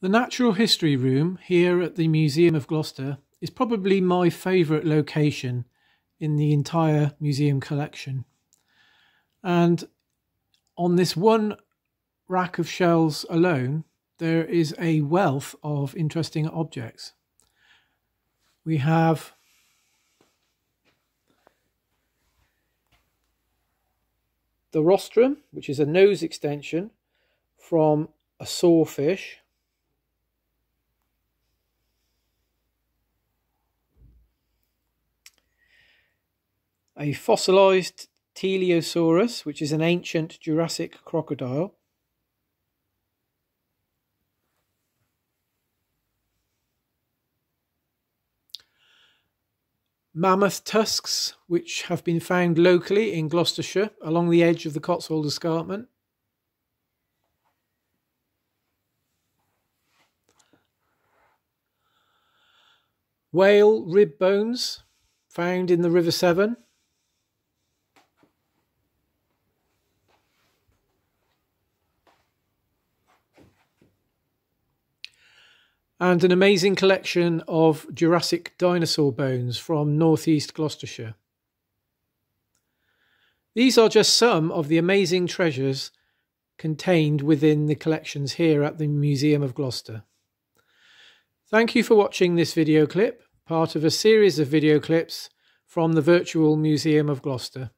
The Natural History Room here at the Museum of Gloucester is probably my favourite location in the entire museum collection. And on this one rack of shelves alone, there is a wealth of interesting objects. We have the rostrum, which is a nose extension from a sawfish a fossilized Teleosaurus, which is an ancient Jurassic crocodile. Mammoth tusks, which have been found locally in Gloucestershire along the edge of the Cotswold Escarpment. Whale rib bones found in the River Severn. And an amazing collection of Jurassic dinosaur bones from northeast Gloucestershire. These are just some of the amazing treasures contained within the collections here at the Museum of Gloucester. Thank you for watching this video clip, part of a series of video clips from the Virtual Museum of Gloucester.